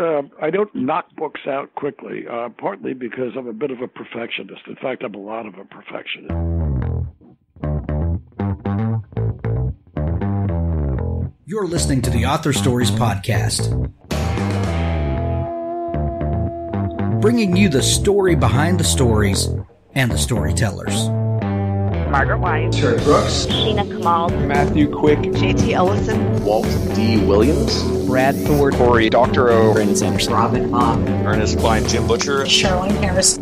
uh, I don't knock books out quickly. Uh, partly because I'm a bit of a perfectionist. In fact, I'm a lot of a perfectionist. You're listening to the Author Stories podcast, bringing you the story behind the stories and the storytellers. Margaret White, Terry Brooks, Sheena Kamal, Matthew Quick, JT Ellison, Walt D. Williams, Brad Thor, Cory Doctorow, Brandon Sanderson, Robin Mom, Ernest Cline, Jim Butcher, Sherwin Harris.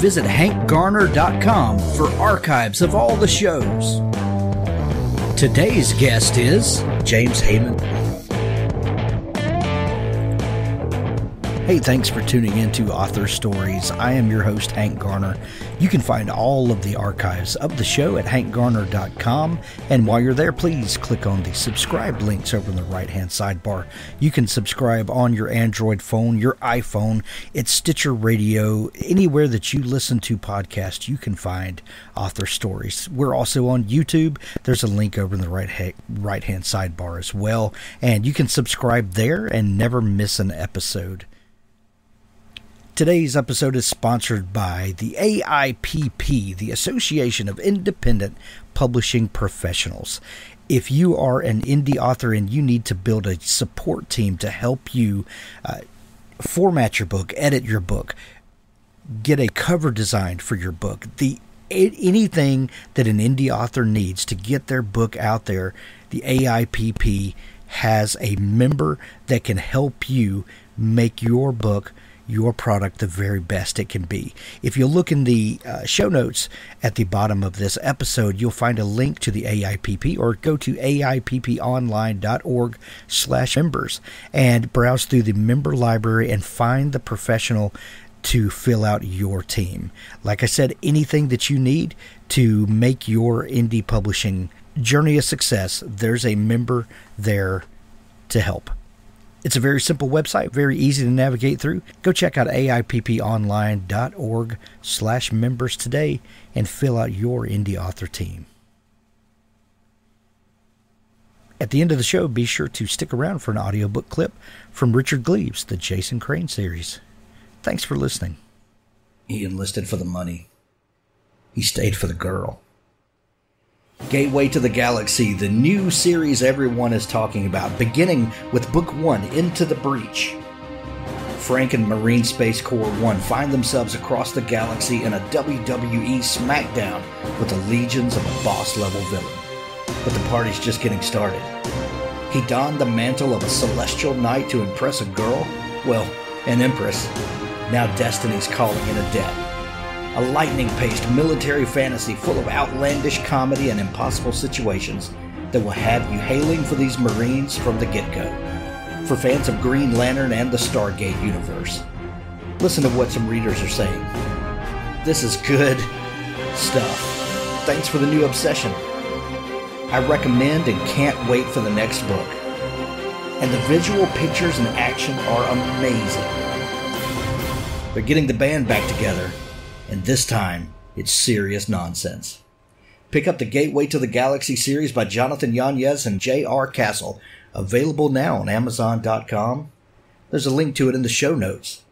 Visit hankgarner.com for archives of all the shows. Today's guest is James Hayman. Hey, thanks for tuning in to Author Stories. I am your host, Hank Garner. You can find all of the archives of the show at hankgarner.com. And while you're there, please click on the subscribe links over in the right hand sidebar. You can subscribe on your Android phone, your iPhone, it's Stitcher Radio, anywhere that you listen to podcasts, you can find Author Stories. We're also on YouTube. There's a link over in the right ha- right hand sidebar as well. And you can subscribe there and never miss an episode. Today's episode is sponsored by the AIPP, the Association of Independent Publishing Professionals. If you are an indie author and you need to build a support team to help you uh, format your book, edit your book, get a cover designed for your book, the anything that an indie author needs to get their book out there, the AIPP has a member that can help you make your book your product the very best it can be. If you look in the uh, show notes at the bottom of this episode, you'll find a link to the AIPP or go to AIPPonline.org slash members and browse through the member library and find the professional to fill out your team. Like I said, anything that you need to make your indie publishing journey a success, there's a member there to help. It's a very simple website, very easy to navigate through. Go check out AIPPonline.org slash members today and fill out your indie author team. At the end of the show, be sure to stick around for an audiobook clip from Richard Gleaves, the Jason Crane series. Thanks for listening. He enlisted for the money. He stayed for the girl. Gateway to the Galaxy, the new series everyone is talking about, beginning with Book 1 Into the Breach. Frank and Marine Space Corps 1 find themselves across the galaxy in a WWE SmackDown with the legions of a boss level villain. But the party's just getting started. He donned the mantle of a celestial knight to impress a girl, well, an empress. Now destiny's calling in a debt a lightning paced military fantasy full of outlandish comedy and impossible situations that will have you hailing for these Marines from the get go. For fans of Green Lantern and the Stargate universe, listen to what some readers are saying. This is good stuff. Thanks for the new obsession. I recommend and can't wait for the next book. And the visual pictures and action are amazing. They're getting the band back together and this time it's serious nonsense. Pick up the Gateway to the Galaxy series by Jonathan Yanez and J.R. Castle, available now on Amazon.com. There's a link to it in the show notes.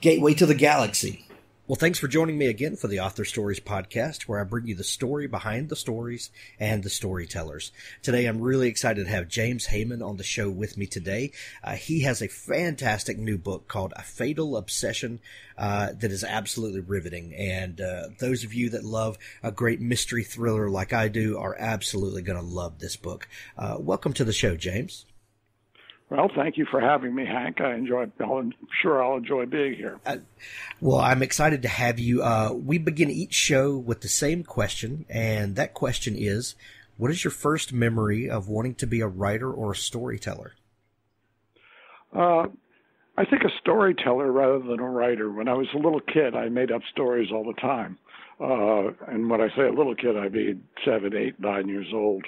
Gateway to the Galaxy. Well, thanks for joining me again for the Author Stories podcast, where I bring you the story behind the stories and the storytellers. Today, I'm really excited to have James Hayman on the show with me today. Uh, he has a fantastic new book called A Fatal Obsession uh, that is absolutely riveting. And uh, those of you that love a great mystery thriller like I do are absolutely going to love this book. Uh, welcome to the show, James. Well, thank you for having me, Hank. I enjoy. I'm sure I'll enjoy being here. Uh, well, I'm excited to have you. Uh, we begin each show with the same question, and that question is: What is your first memory of wanting to be a writer or a storyteller? Uh, I think a storyteller rather than a writer. When I was a little kid, I made up stories all the time. Uh, and when I say a little kid, I mean seven, eight, nine years old.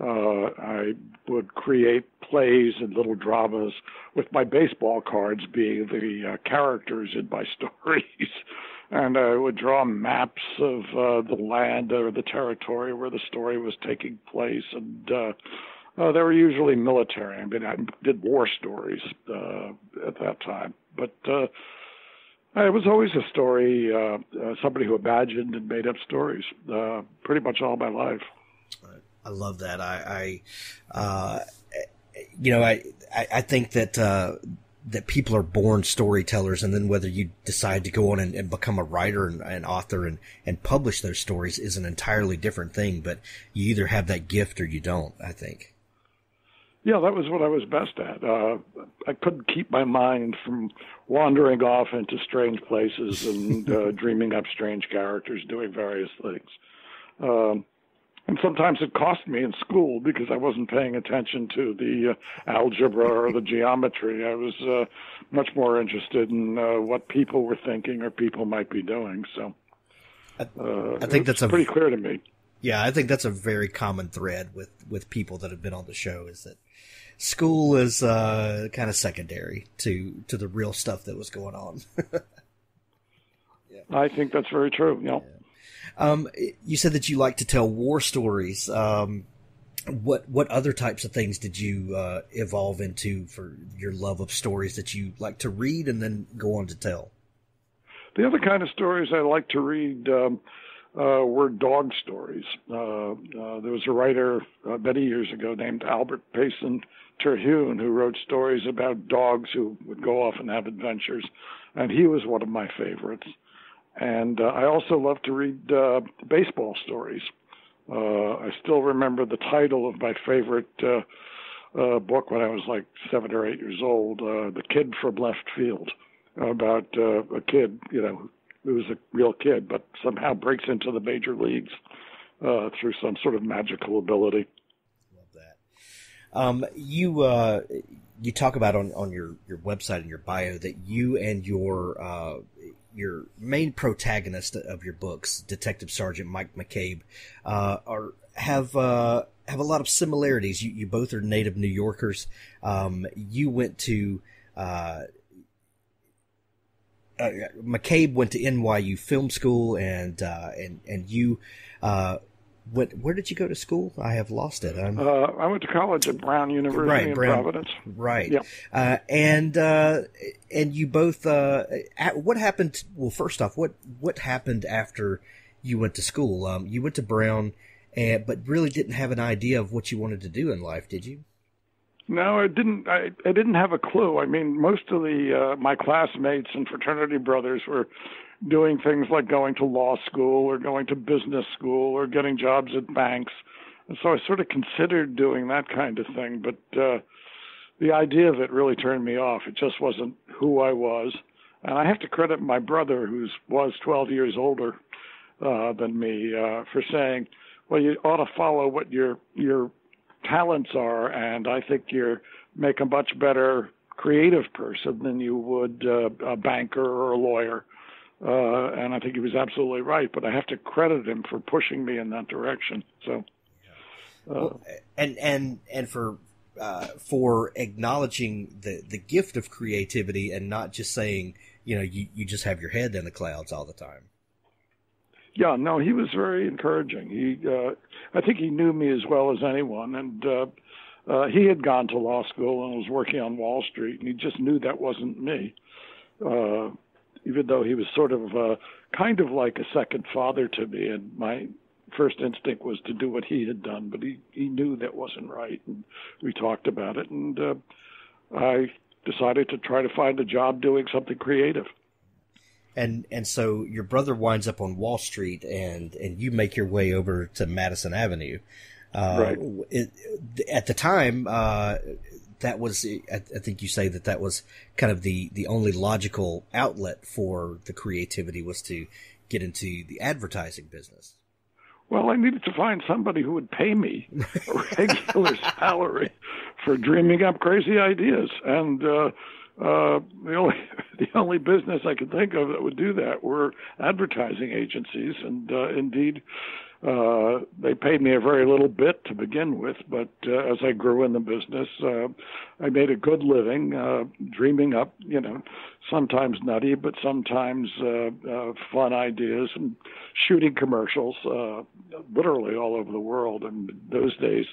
Uh, I would create plays and little dramas with my baseball cards being the uh, characters in my stories. and I would draw maps of uh, the land or the territory where the story was taking place. And uh, uh, they were usually military. I mean, I did war stories uh, at that time. But uh, I was always a story, uh, uh, somebody who imagined and made up stories, uh, pretty much all my life. I love that. I, I uh, you know, I, I think that, uh, that people are born storytellers and then whether you decide to go on and, and become a writer and an author and, and publish those stories is an entirely different thing, but you either have that gift or you don't, I think. Yeah, that was what I was best at. Uh, I couldn't keep my mind from wandering off into strange places and uh, dreaming up strange characters, doing various things. Um, and sometimes it cost me in school because I wasn't paying attention to the uh, algebra or the geometry. I was uh, much more interested in uh, what people were thinking or people might be doing. So uh, I think that's pretty clear to me. Yeah, I think that's a very common thread with with people that have been on the show is that school is uh, kind of secondary to to the real stuff that was going on. yeah. I think that's very true. Yeah. Um, you said that you like to tell war stories. Um, what what other types of things did you uh, evolve into for your love of stories that you like to read and then go on to tell? The other kind of stories I like to read um, uh, were dog stories. Uh, uh there was a writer uh, many years ago named Albert Payson Terhune who wrote stories about dogs who would go off and have adventures, and he was one of my favorites. And uh, I also love to read uh, baseball stories. Uh, I still remember the title of my favorite uh, uh, book when I was like seven or eight years old, uh, "The Kid from Left Field," about uh, a kid, you know, who was a real kid, but somehow breaks into the major leagues uh, through some sort of magical ability. Love that. Um, you uh, you talk about on, on your, your website and your bio that you and your uh, your main protagonist of your books, Detective Sergeant Mike McCabe, uh, are have uh, have a lot of similarities. You, you both are native New Yorkers. Um, you went to uh, uh McCabe went to NYU Film School, and uh, and and you uh, what, where did you go to school? I have lost it. Uh, I went to college at Brown University right, in Brown, Providence. Right. Yeah. Uh, and uh, and you both. Uh, what happened? Well, first off, what what happened after you went to school? Um, you went to Brown, and but really didn't have an idea of what you wanted to do in life, did you? No, I didn't. I, I didn't have a clue. I mean, most of the uh, my classmates and fraternity brothers were doing things like going to law school or going to business school or getting jobs at banks. And so I sort of considered doing that kind of thing, but uh, the idea of it really turned me off. It just wasn't who I was. And I have to credit my brother, who was 12 years older uh, than me, uh, for saying, "Well, you ought to follow what your your talents are, and I think you're make a much better creative person than you would uh, a banker or a lawyer." Uh, and I think he was absolutely right. But I have to credit him for pushing me in that direction. So, uh, well, and and and for uh, for acknowledging the the gift of creativity and not just saying you know you you just have your head in the clouds all the time. Yeah, no, he was very encouraging. He, uh, I think he knew me as well as anyone, and uh, uh, he had gone to law school and was working on Wall Street, and he just knew that wasn't me. Uh, even though he was sort of uh, kind of like a second father to me, and my first instinct was to do what he had done, but he he knew that wasn't right, and we talked about it, and uh, I decided to try to find a job doing something creative. And and so your brother winds up on Wall Street, and and you make your way over to Madison Avenue. Uh, right. It, at the time, uh, that was, I, I think you say that that was kind of the, the only logical outlet for the creativity was to get into the advertising business. Well, I needed to find somebody who would pay me a regular salary for dreaming up crazy ideas, and uh, uh, the only the only business I could think of that would do that were advertising agencies, and uh, indeed, uh, they paid me a very little bit to begin with, but uh, as I grew in the business, uh, I made a good living, uh, dreaming up, you know, sometimes nutty, but sometimes uh, uh, fun ideas and shooting commercials, uh, literally all over the world. And those days,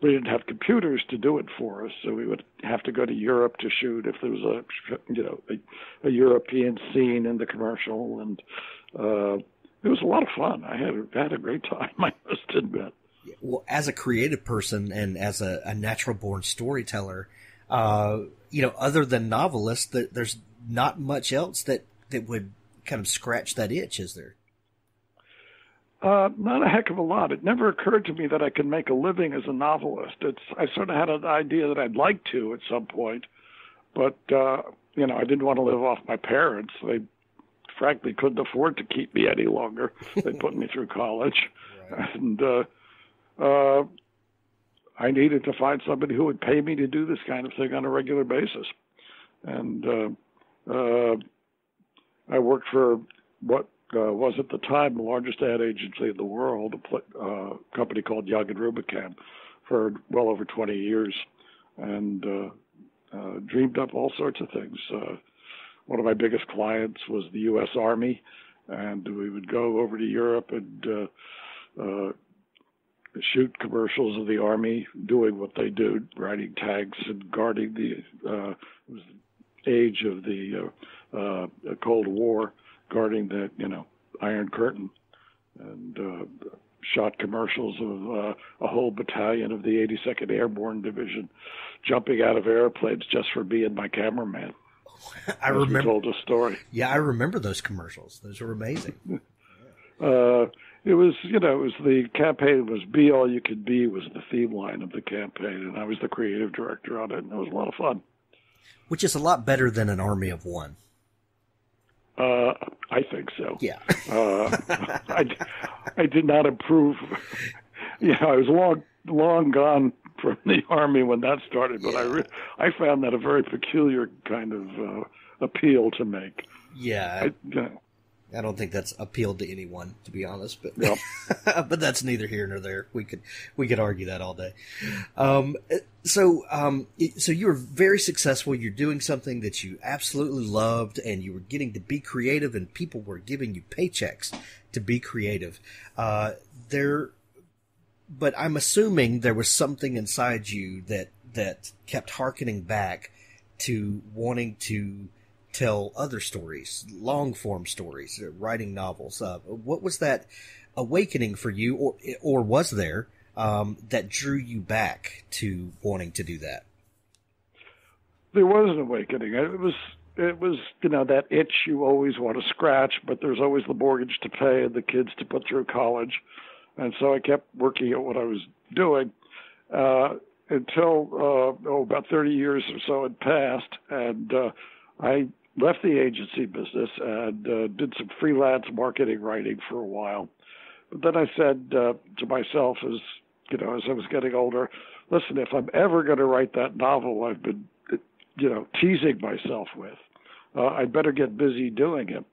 we didn't have computers to do it for us, so we would have to go to Europe to shoot if there was a you know a, a European scene in the commercial, and uh, it was a lot of fun. I had had a great time. I must admit. Well, as a creative person and as a, a natural born storyteller, uh, you know, other than novelists, that there's not much else that that would kind of scratch that itch, is there? Uh, not a heck of a lot. It never occurred to me that I could make a living as a novelist. It's I sort of had an idea that I'd like to at some point, but uh, you know I didn't want to live off my parents. They frankly couldn't afford to keep me any longer. they put me through college, right. and uh, uh, I needed to find somebody who would pay me to do this kind of thing on a regular basis. And uh, uh, I worked for what uh, was at the time the largest ad agency in the world, a pl- uh, company called Young and Rubicam, for well over 20 years, and uh, uh, dreamed up all sorts of things. Uh, one of my biggest clients was the U.S. Army, and we would go over to Europe and uh, uh, shoot commercials of the Army doing what they do, riding tanks and guarding the. Uh, was the age of the uh, uh, Cold War guarding the you know Iron Curtain, and uh, shot commercials of uh, a whole battalion of the 82nd Airborne Division jumping out of airplanes just for being my cameraman. I remember told a story. Yeah, I remember those commercials. Those were amazing. uh, it was, you know, it was the campaign was "Be All You Could Be" was the theme line of the campaign, and I was the creative director on it, and it was a lot of fun. Which is a lot better than an army of one. Uh, I think so. Yeah. uh, I, I did not approve. Yeah, I was long long gone from the army when that started, but yeah. I re- I found that a very peculiar kind of uh, appeal to make. Yeah. I, I don't think that's appealed to anyone, to be honest. But yep. but that's neither here nor there. We could we could argue that all day. Um, so um, so you were very successful. You're doing something that you absolutely loved, and you were getting to be creative, and people were giving you paychecks to be creative. Uh, there, but I'm assuming there was something inside you that that kept harkening back to wanting to tell other stories, long form stories, uh, writing novels. Uh, what was that awakening for you, or or was there um, that drew you back to wanting to do that? There was an awakening. It was it was you know that itch you always want to scratch, but there's always the mortgage to pay and the kids to put through college, and so I kept working at what I was doing. Uh, until uh, oh, about 30 years or so had passed, and uh, I left the agency business and uh, did some freelance marketing writing for a while. But then I said uh, to myself, as you know, as I was getting older, listen, if I'm ever going to write that novel I've been, you know, teasing myself with, uh, I'd better get busy doing it.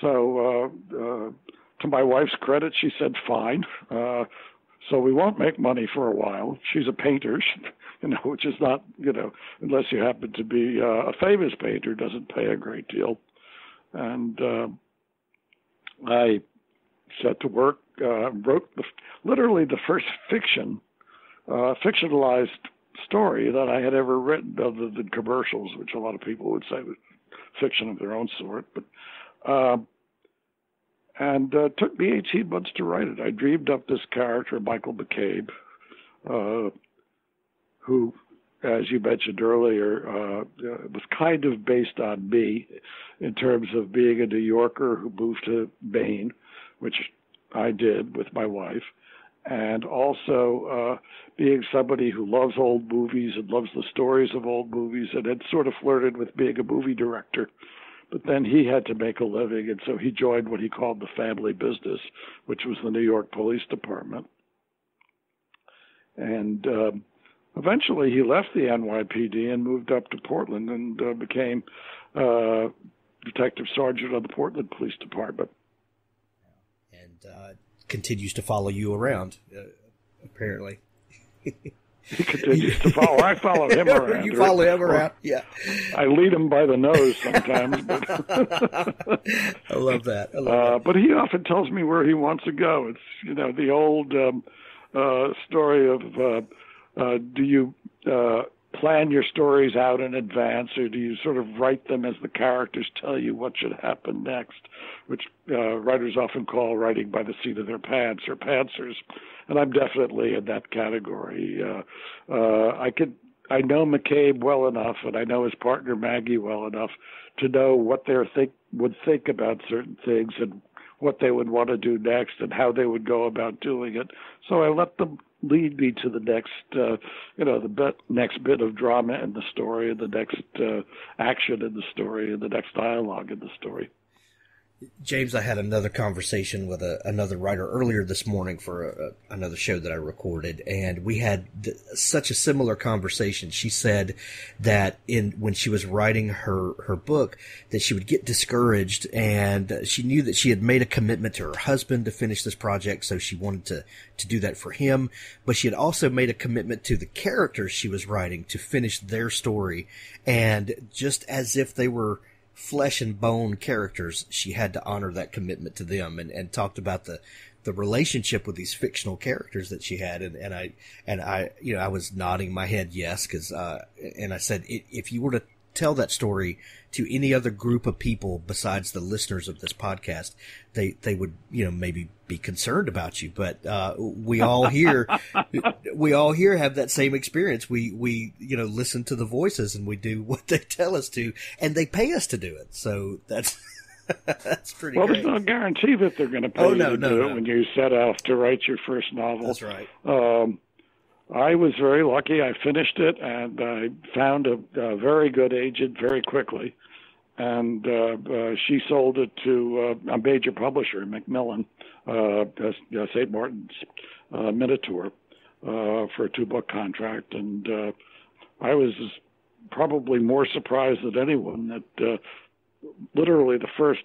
So, uh, uh, to my wife's credit, she said, "Fine." Uh, so we won't make money for a while. She's a painter. You know, which is not, you know, unless you happen to be uh, a famous painter, doesn't pay a great deal. And uh, I set to work, uh, wrote the, literally the first fiction, uh, fictionalized story that I had ever written, other than commercials, which a lot of people would say was fiction of their own sort. But uh, and uh, took me 18 months to write it. I dreamed up this character, Michael McCabe, uh, who, as you mentioned earlier, uh, was kind of based on me in terms of being a New Yorker who moved to Maine, which I did with my wife, and also uh, being somebody who loves old movies and loves the stories of old movies and had sort of flirted with being a movie director. But then he had to make a living, and so he joined what he called the family business, which was the New York Police Department. And um, eventually he left the NYPD and moved up to Portland and uh, became uh, detective sergeant of the Portland Police Department. And uh, continues to follow you around, uh, apparently. he continues to follow. I follow him around. you follow him around, yeah. I lead him by the nose sometimes. But I love that. I love uh, that. But he often tells me where he wants to go. It's you know the old um, uh, story of uh, uh, do you uh, plan your stories out in advance, or do you sort of write them as the characters tell you what should happen next, which uh, writers often call writing by the seat of their pants or pantsers, and I'm definitely in that category. Uh, uh, I could. I know McCabe well enough, and I know his partner Maggie well enough to know what they think would think about certain things and what they would want to do next and how they would go about doing it. So I let them lead me to the next, uh, you know, the bit, next bit of drama in the story, the next uh, action in the story, and the next dialogue in the story. James, I had another conversation with a, another writer earlier this morning for a, another show that I recorded, and we had th- such a similar conversation. She said that in when she was writing her her book, that she would get discouraged, and she knew that she had made a commitment to her husband to finish this project, so she wanted to to do that for him. But she had also made a commitment to the characters she was writing to finish their story, and just as if they were flesh and bone characters, she had to honor that commitment to them and, and talked about the, the relationship with these fictional characters that she had. And, and I, and I, you know, I was nodding my head yes, cause, uh, and I said, if you were to tell that story to any other group of people besides the listeners of this podcast, they, they would, you know, maybe be concerned about you. But, uh, we all here, we all here have that same experience. We, we, you know, listen to the voices and we do what they tell us to and they pay us to do it. So that's, that's pretty well, great. there's no guarantee that they're going to pay Oh, you no, to no, do no. it when you set out to write your first novel. That's right. Um, I was very lucky. I finished it, and I found a, a very good agent very quickly. And uh, uh, she sold it to uh, a major publisher, Macmillan, uh, uh, St. Martin's uh, Minotaur, uh, for a two-book contract. And uh, I was probably more surprised than anyone that uh, literally the first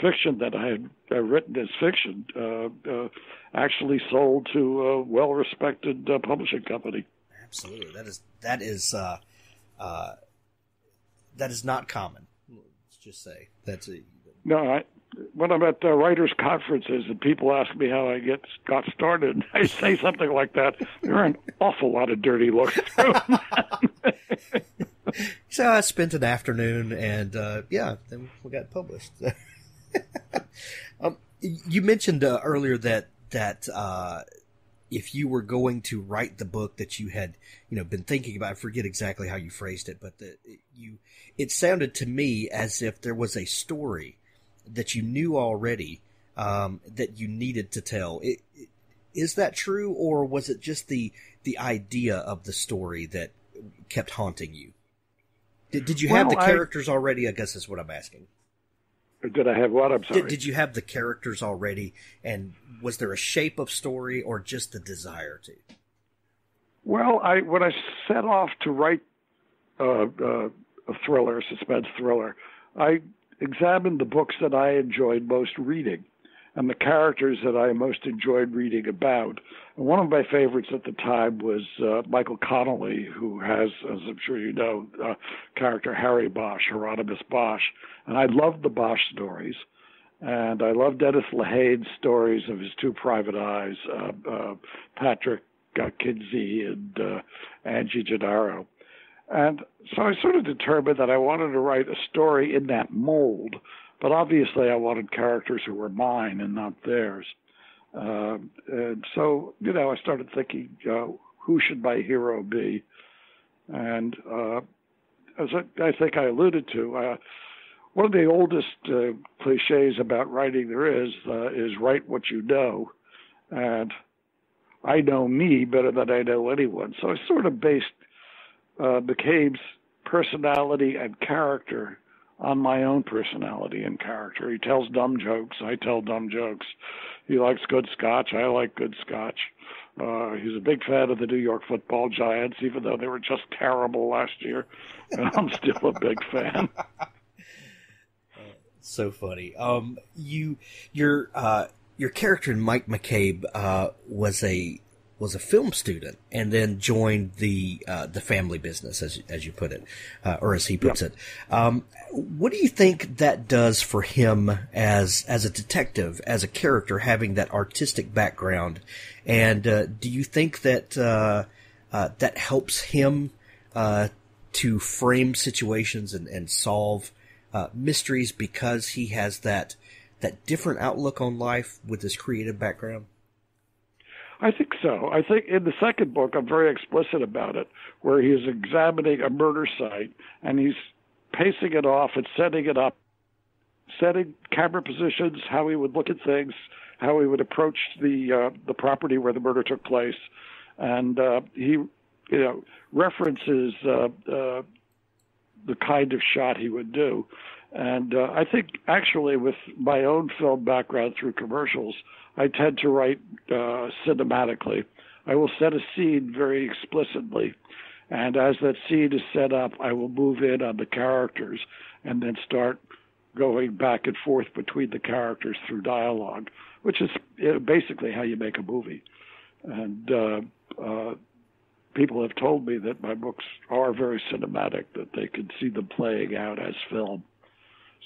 fiction that I had uh, written as fiction uh, uh, actually sold to a well-respected uh, publishing company. Absolutely. That is that is uh, uh, that is not common. Let's just say that's a No, I, when I'm at uh, writers' conferences and people ask me how I get got started, I say something like that. There are an awful lot of dirty looks so I spent an afternoon and uh, yeah, then we got published. um, you mentioned uh, earlier that that uh, if you were going to write the book that you had you know been thinking about, I forget exactly how you phrased it, but you it sounded to me as if there was a story that you knew already um, that you needed to tell. It, it, is that true, or was it just the the idea of the story that kept haunting you? Did, did you have Well, the I- characters already? I guess is what I'm asking. Did I have what? I'm sorry. Did, did you have the characters already, and was there a shape of story, or just the desire to? Well, I when I set off to write uh, uh, a thriller, a suspense thriller, I examined the books that I enjoyed most reading and the characters that I most enjoyed reading about. One of my favorites at the time was uh, Michael Connelly, who has, as I'm sure you know, uh, character Harry Bosch, Hieronymus Bosch, and I loved the Bosch stories. And I loved Dennis Lehane's stories of his two private eyes, uh, uh, Patrick uh, Kenzie and uh, Angie Gennaro. And so I sort of determined that I wanted to write a story in that mold, but obviously I wanted characters who were mine and not theirs. Uh, and so, you know, I started thinking, uh, who should my hero be? And uh, as I, I think I alluded to, uh, one of the oldest uh, cliches about writing there is uh, is write what you know, and I know me better than I know anyone. So I sort of based uh, McCabe's personality and character on my own personality and character. He tells dumb jokes. I tell dumb jokes. He likes good scotch. I like good scotch. Uh, he's a big fan of the New York Football Giants, even though they were just terrible last year. And I'm still a big fan. So funny. Um, you, your, uh, your character in Mike McCabe, uh, was a, was a film student and then joined the, uh, the family business, as, as you put it, uh, or as he puts it. Um, what do you think that does for him as, as a detective, as a character, having that artistic background? And, uh, do you think that, uh, uh, that helps him uh, to frame situations and, and solve uh, mysteries because he has that that different outlook on life with his creative background? I think so. I think in the second book, I'm very explicit about it, where he's examining a murder site and he's pacing it off and setting it up, setting camera positions, how he would look at things, how he would approach the uh, the property where the murder took place, and uh, he, you know, references uh, uh, the kind of shot he would do. And uh, I think actually, with my own film background through commercials, I tend to write uh, cinematically. I will set a scene very explicitly, and as that scene is set up, I will move in on the characters and then start going back and forth between the characters through dialogue, which is basically how you make a movie. And uh, uh, people have told me that my books are very cinematic, that they can see them playing out as film.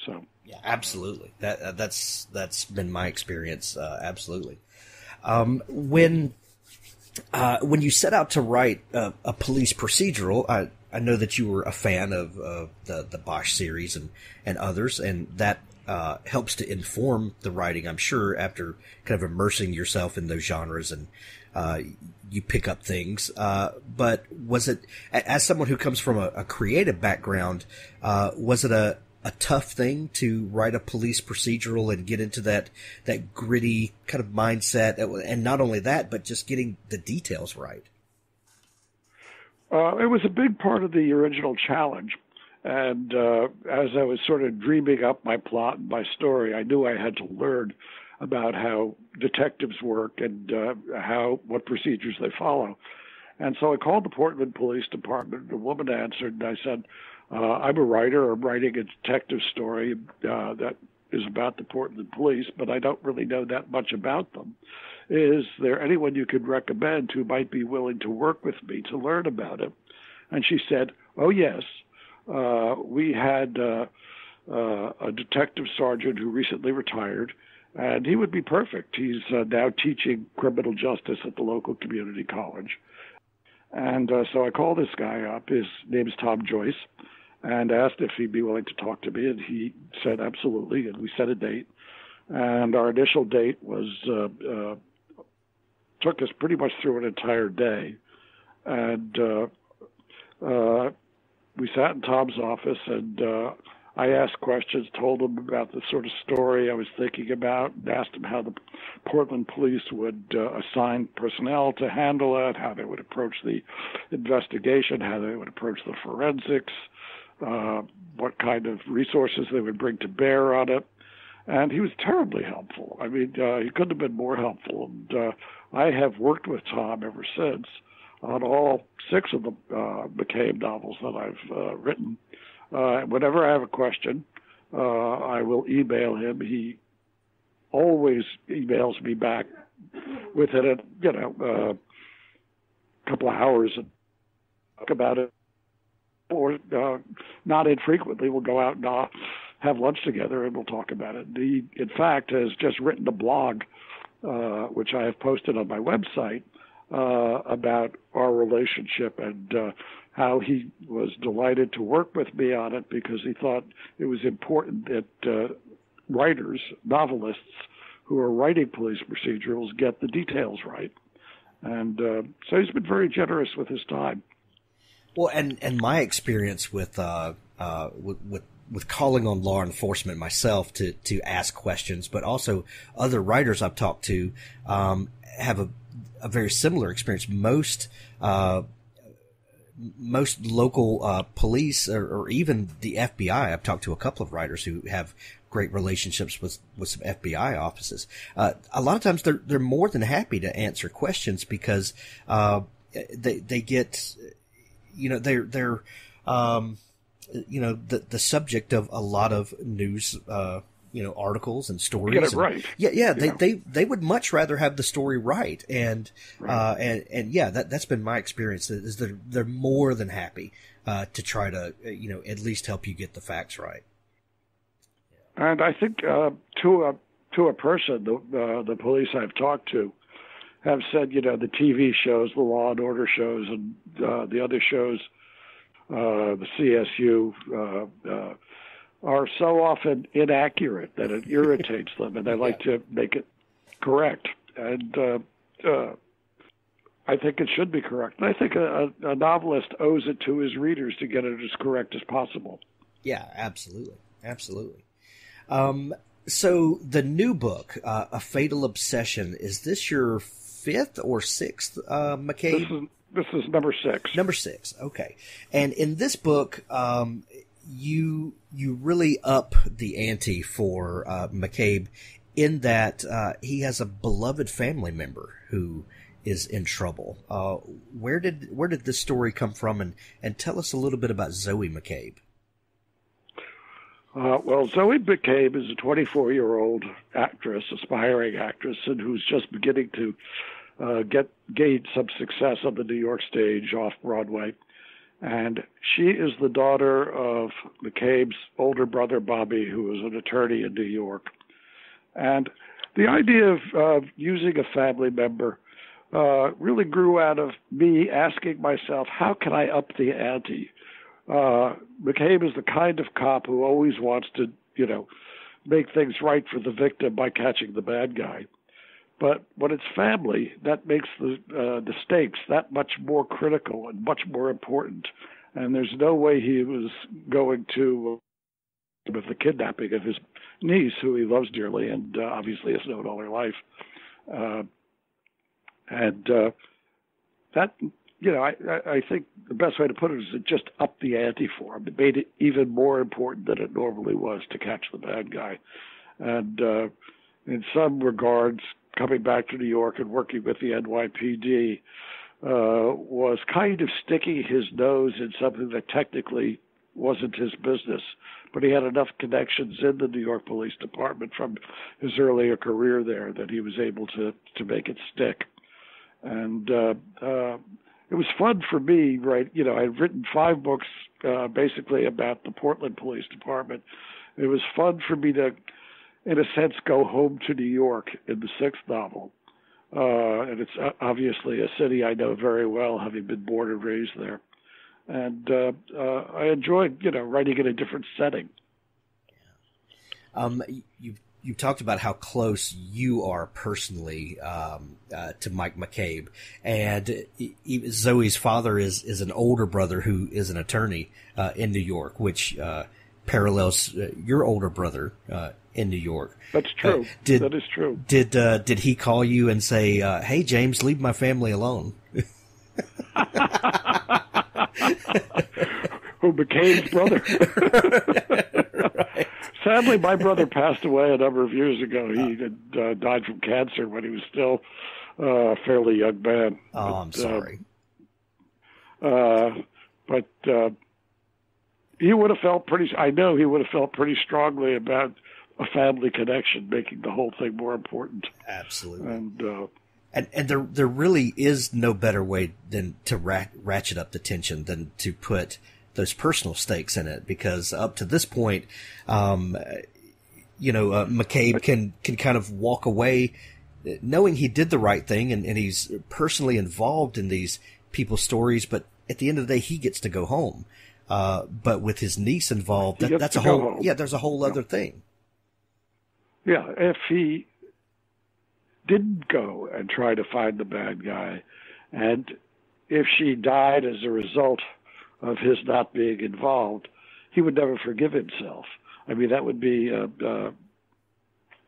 So yeah, absolutely. That uh, that's that's been my experience. Uh, absolutely. Um, when uh, when you set out to write a police procedural, I I know that you were a fan of the the Bosch series and and others, and that uh, helps to inform the writing. I'm sure after kind of immersing yourself in those genres and uh, you pick up things. But was it, as someone who comes from a, a creative background, was it a a tough thing to write a police procedural and get into that that gritty kind of mindset, and not only that, but just getting the details right. Uh, it was a big part of the original challenge, and uh, as I was sort of dreaming up my plot and my story, I knew I had to learn about how detectives work and uh, how what procedures they follow. And so I called the Portland Police Department. A woman answered, and I said, uh, I'm a writer. I'm writing a detective story uh, that is about the Portland police, but I don't really know that much about them. Is there anyone you could recommend who might be willing to work with me to learn about it? And she said, Oh, yes. Uh, we had uh, uh, a detective sergeant who recently retired, and he would be perfect. He's uh, now teaching criminal justice at the local community college. And uh, so I called this guy up. His name is Tom Joyce. And asked if he'd be willing to talk to me, and he said absolutely, and we set a date. And our initial date was uh, uh, took us pretty much through an entire day, and uh, uh, we sat in Tom's office, and uh, I asked questions, told him about the sort of story I was thinking about, asked him how the Portland police would uh, assign personnel to handle it, how they would approach the investigation, how they would approach the forensics, uh, what kind of resources they would bring to bear on it. And he was terribly helpful. I mean, uh, he couldn't have been more helpful. And uh, I have worked with Tom ever since on all six of the uh, McCabe novels that I've uh, written. Uh, whenever I have a question, uh, I will email him. He always emails me back within a you know a uh, couple of hours and talk about it or uh, not infrequently, we'll go out and uh, have lunch together and we'll talk about it. He, in fact, has just written a blog, uh, which I have posted on my website, uh, about our relationship and uh, how he was delighted to work with me on it because he thought it was important that uh, writers, novelists who are writing police procedurals get the details right. And uh, so he's been very generous with his time. Well, and and my experience with uh, uh, with, with with calling on law enforcement myself to to ask questions, but also other writers I've talked to um, have a a very similar experience. Most uh, most local uh, police or, or, even the FBI. I've talked to a couple of writers who have great relationships with, with some FBI offices. Uh, a lot of times they're they're more than happy to answer questions because uh, they they get you know, they're, they're, um, you know, the, the subject of a lot of news, uh, you know, articles and stories. Get it and, right. Yeah, yeah, they, they, they would much rather have the story right. And, right. uh, and, and yeah, that, that's been my experience is they're, they're more than happy, uh, to try to, uh, you know, at least help you get the facts right. And I think, uh, to a, to a person, the, uh, the police I've talked to have said, you know, the TV shows, the Law and Order shows, and uh, the other shows, uh, the CSU, uh, uh, are so often inaccurate that it irritates them, and they like to make it correct. And uh, uh, I think it should be correct. And I think a, a novelist owes it to his readers to get it as correct as possible. Yeah, absolutely, absolutely. Um, so the new book, uh, A Fatal Obsession, is this your fifth or sixth, uh, McCabe? This is this is number six. Number six, okay. And in this book, um, you you really up the ante for uh, McCabe in that uh, he has a beloved family member who is in trouble. Uh, where did where did this story come from? And and tell us a little bit about Zoe McCabe. Uh, well, Zoe McCabe is a 24 year old actress, aspiring actress, and who's just beginning to uh, get gain some success on the New York stage off Broadway. And she is the daughter of McCabe's older brother, Bobby, who is an attorney in New York. And the idea of uh, using a family member uh, really grew out of me asking myself, how can I up the ante? Uh, McCabe is the kind of cop who always wants to, you know, make things right for the victim by catching the bad guy. But when it's family, that makes the uh, the stakes that much more critical and much more important. And there's no way he was going to, uh, with the kidnapping of his niece, who he loves dearly and uh, obviously has known all her life. Uh, and uh, that you know, I, I think the best way to put it is it just upped the ante for him. It made it even more important than it normally was to catch the bad guy. And uh, in some regards, coming back to New York and working with the NYPD uh, was kind of sticking his nose in something that technically wasn't his business, but he had enough connections in the New York Police Department from his earlier career there that he was able to to make it stick. And uh, uh, it was fun for me, right? You know, I had written five books uh, basically about the Portland Police Department. It was fun for me to, in a sense, go home to New York in the sixth novel. Uh, and it's uh, obviously a city I know very well, having been born and raised there. And uh, uh, I enjoyed, you know, writing in a different setting. Um, you you talked about how close you are personally um, uh, to Mike McCabe, and Zoe's father is is an older brother who is an attorney uh, in New York, which uh, parallels uh, your older brother uh, in New York. That's true. did, that is true. Did did he call you and say, "Hey, James, leave my family alone"? Who McCabe's brother? right. Sadly, my brother passed away a number of years ago. He had uh, died from cancer when he was still uh, a fairly young man. Oh, but, I'm sorry. Uh, uh, but uh, he would have felt pretty. I know he would have felt pretty strongly about a family connection, making the whole thing more important. Absolutely. And uh, and and there there really is no better way than to ratchet up the tension than to put those personal stakes in it because up to this point, um, you know, uh, McCabe can can kind of walk away knowing he did the right thing and, and he's personally involved in these people's stories, but at the end of the day, he gets to go home. Uh, but with his niece involved, that, that's a whole home. yeah. There's a whole yeah. other thing. Yeah, if he didn't go and try to find the bad guy, and if she died as a result of his not being involved, he would never forgive himself. I mean, that would be, uh, uh,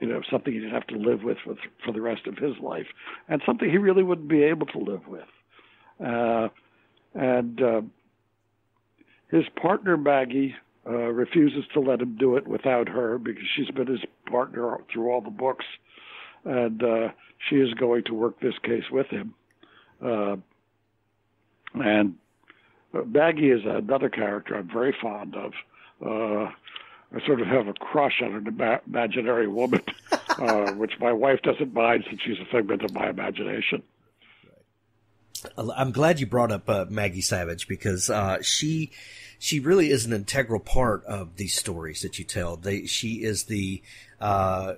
you know, something he'd have to live with for, for the rest of his life, and something he really wouldn't be able to live with. Uh, and uh, his partner Maggie uh, refuses to let him do it without her because she's been his partner through all the books, and uh, she is going to work this case with him. Uh, and Maggie is another character I'm very fond of. Uh, I sort of have a crush on an ima- imaginary woman, uh, which my wife doesn't mind since she's a figment of my imagination. I'm glad you brought up uh, Maggie Savage because uh, she she really is an integral part of these stories that you tell. They, she is the uh,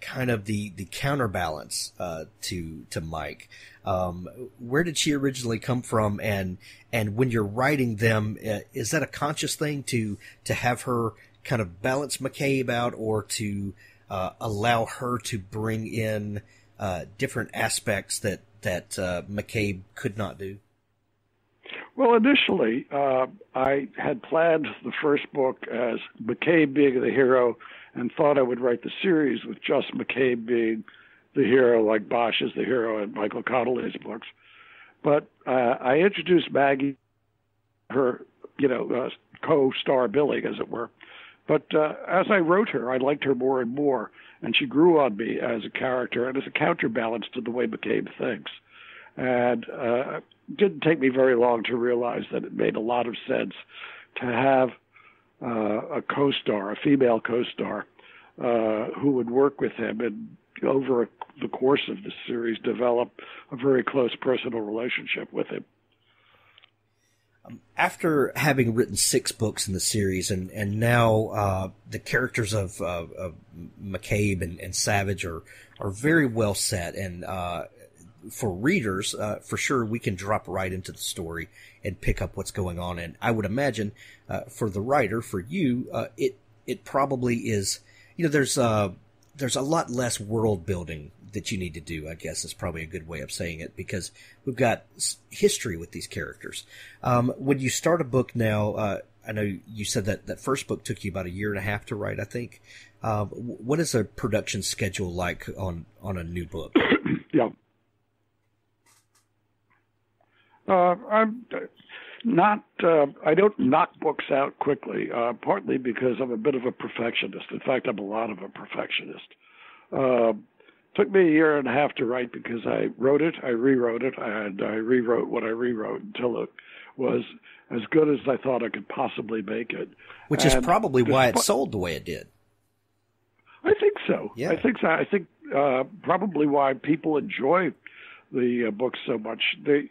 kind of the the counterbalance uh, to to Mike. Um, where did she originally come from, and and when you're writing them, uh, is that a conscious thing to to have her kind of balance McCabe out, or to uh, allow her to bring in different aspects that that uh, McCabe could not do? Well, initially, uh, I had planned the first book as McCabe being the hero and thought I would write the series with just McCabe being the hero, like Bosch is the hero in Michael Connelly's books. But uh, I introduced Maggie, her, you know, uh, co-star billing, as it were. But uh, as I wrote her, I liked her more and more, and she grew on me as a character and as a counterbalance to the way McCabe thinks. And uh, it didn't take me very long to realize that it made a lot of sense to have uh, a co-star, a female co-star, uh, who would work with him and over the course of the series develop a very close personal relationship with him. After having written six books in the series, and and now uh, the characters of, uh, of McCabe and, and, Savage are are very well set, and uh, for readers, uh, for sure, we can drop right into the story and pick up what's going on. And I would imagine uh, for the writer, for you, uh, it it probably is. You know, there's there's a lot less world building that you need to do, I guess is probably a good way of saying it because we've got history with these characters. Um, when you start a book now, uh, I know you said that that first book took you about a year and a half to write, I think. Uh, what is a production schedule like on, on a new book? yeah. Uh, I'm not, uh, I don't knock books out quickly, uh, partly because I'm a bit of a perfectionist. In fact, I'm a lot of a perfectionist. Uh, took me a year and a half to write because I wrote it, I rewrote it, and I rewrote what I rewrote until it was as good as I thought I could possibly make it. Which and is probably why it sold the way it did. I think so. Yeah. I think so. I think uh, probably why people enjoy the uh, book so much. They,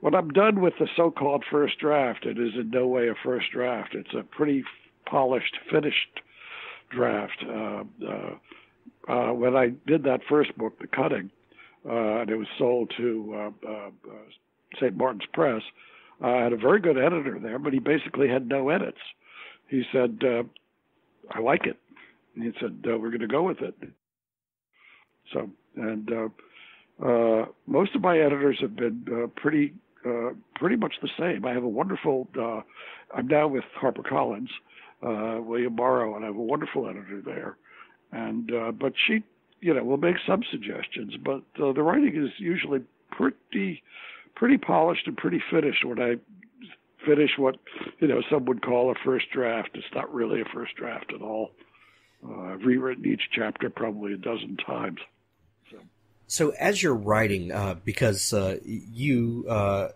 when I'm done with the so-called first draft, it is in no way a first draft. It's a pretty polished, finished draft. Uh, uh uh, when I did that first book, The Cutting, uh, and it was sold to uh, uh, uh St. Martin's Press, I had a very good editor there, but he basically had no edits. He said, uh, I like it. And he said, We're going to go with it. So, and most of my editors have been pretty uh, pretty much the same. I have a wonderful. Uh, I'm now with HarperCollins, uh, William Morrow, and I have a wonderful editor there and uh, but she, you know, will make some suggestions, but uh, the writing is usually pretty, pretty polished and pretty finished. When I finish what you know some would call a first draft, it's not really a first draft at all. Uh, I've rewritten each chapter probably a dozen times. So, so as you're writing, uh, because uh, you uh,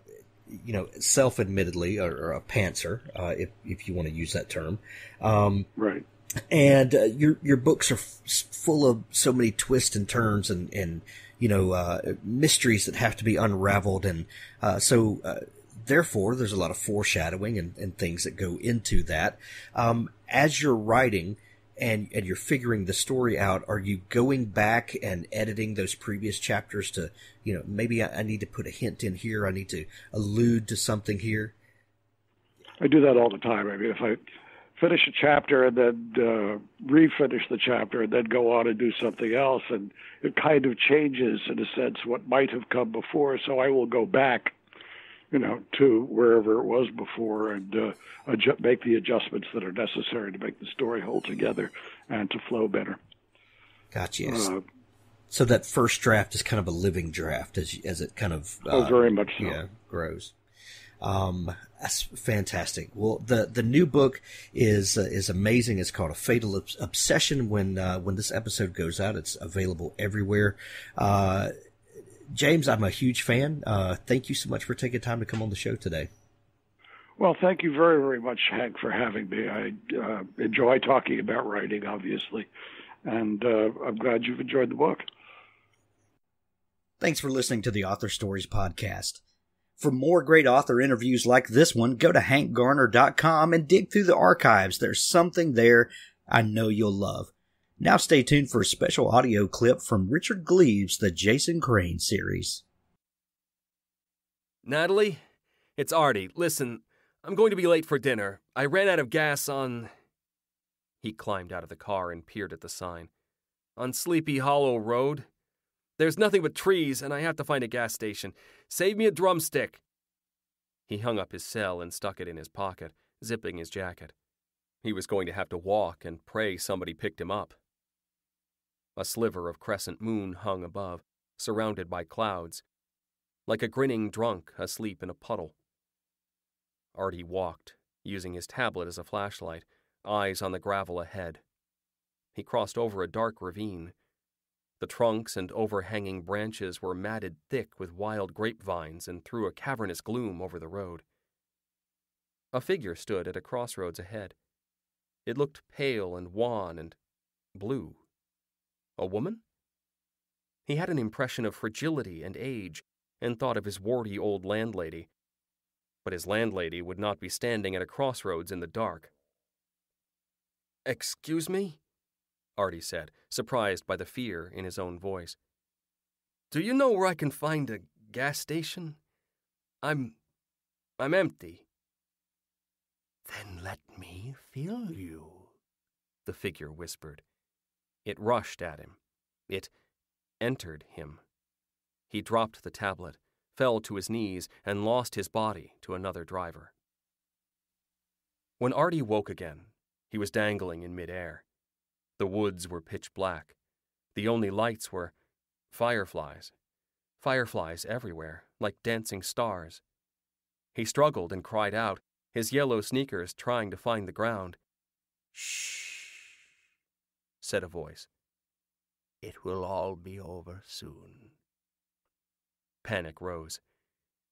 you know, self-admittedly, or, a pantser, uh, if if you want to use that term, um, right? And uh, your your books are f- full of so many twists and turns and and you know uh, mysteries that have to be unraveled. And uh, so uh, therefore there's a lot of foreshadowing and, and things that go into that. Um, as you're writing and and you're figuring the story out are you going back and editing those previous chapters to you know maybe I, I need to put a hint in here. I need to allude to something here? I do that all the time. I mean if I finish a chapter and then uh, refinish the chapter and then go on and do something else. And it kind of changes, in a sense, what might have come before. So I will go back, you know, to wherever it was before and uh, make the adjustments that are necessary to make the story hold together and to flow better. Gotcha. Uh, so that first draft is kind of a living draft as as it kind of oh, very much so. yeah grows. Um, that's fantastic. Well, the the new book is uh, is amazing. It's called A Fatal Obsession. When uh, when this episode goes out, it's available everywhere. Uh, James, I'm a huge fan. Uh, thank you so much for taking time to come on the show today. Well, thank you very, very much, Hank, for having me. I uh, enjoy talking about writing, obviously, and uh, I'm glad you've enjoyed the book. Thanks for listening to the Author Stories podcast. For more great author interviews like this one, go to hankgarner.com and dig through the archives. There's something there I know you'll love. Now stay tuned for a special audio clip from Richard Gleaves' The Jason Crane series. Natalie, it's Artie. Listen, I'm going to be late for dinner. I ran out of gas on. He climbed out of the car and peered at the sign. On Sleepy Hollow Road. There's nothing but trees, and I have to find a gas station. Save me a drumstick. He hung up his cell and stuck it in his pocket, zipping his jacket. He was going to have to walk and pray somebody picked him up. A sliver of crescent moon hung above, surrounded by clouds, like a grinning drunk asleep in a puddle. Artie walked, using his tablet as a flashlight, eyes on the gravel ahead. He crossed over a dark ravine. The trunks and overhanging branches were matted thick with wild grapevines and threw a cavernous gloom over the road. A figure stood at a crossroads ahead. It looked pale and wan and blue. A woman? He had an impression of fragility and age, and thought of his warty old landlady. But his landlady would not be standing at a crossroads in the dark. Excuse me? Artie said, surprised by the fear in his own voice. Do you know where I can find a gas station? I'm. I'm empty. Then let me fill you, the figure whispered. It rushed at him. It entered him. He dropped the tablet, fell to his knees, and lost his body to another driver. When Artie woke again, he was dangling in midair. The woods were pitch black. The only lights were fireflies. Fireflies everywhere, like dancing stars. He struggled and cried out, his yellow sneakers trying to find the ground. Shh, said a voice. It will all be over soon. Panic rose.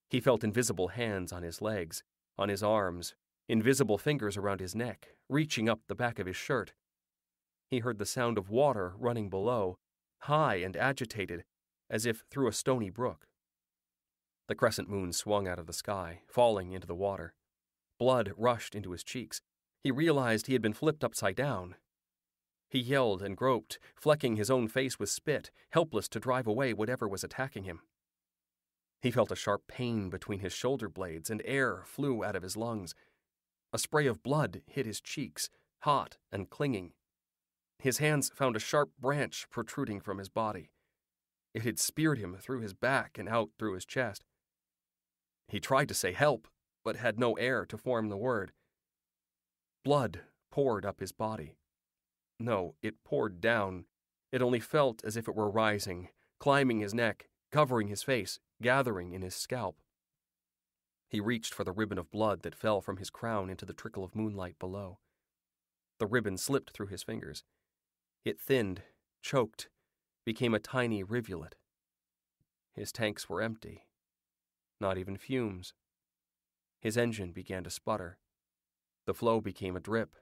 He felt invisible hands on his legs, on his arms, invisible fingers around his neck, reaching up the back of his shirt. He heard the sound of water running below, high and agitated, as if through a stony brook. The crescent moon swung out of the sky, falling into the water. Blood rushed into his cheeks. He realized he had been flipped upside down. He yelled and groped, flecking his own face with spit, helpless to drive away whatever was attacking him. He felt a sharp pain between his shoulder blades, and air flew out of his lungs. A spray of blood hit his cheeks, hot and clinging. His hands found a sharp branch protruding from his body. It had speared him through his back and out through his chest. He tried to say help, but had no air to form the word. Blood poured up his body. No, it poured down. It only felt as if it were rising, climbing his neck, covering his face, gathering in his scalp. He reached for the ribbon of blood that fell from his crown into the trickle of moonlight below. The ribbon slipped through his fingers. It thinned, choked, became a tiny rivulet. His tanks were empty. Not even fumes. His engine began to sputter. The flow became a drip,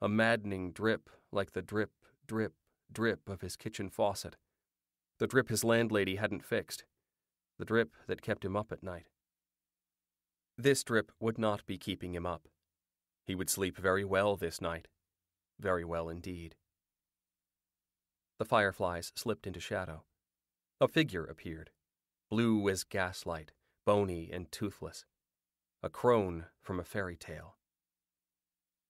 a maddening drip like the drip, drip, drip of his kitchen faucet. The drip his landlady hadn't fixed. The drip that kept him up at night. This drip would not be keeping him up. He would sleep very well this night. Very well indeed. The fireflies slipped into shadow. A figure appeared, blue as gaslight, bony and toothless. A crone from a fairy tale.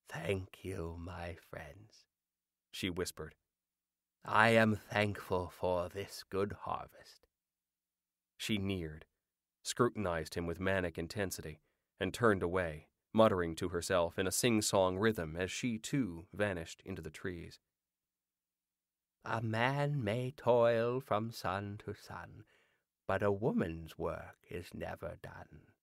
Thank you, my friends, she whispered. I am thankful for this good harvest. She neared, scrutinized him with manic intensity, and turned away, muttering to herself in a sing song rhythm as she too vanished into the trees. A man may toil from sun to sun, but a woman's work is never done.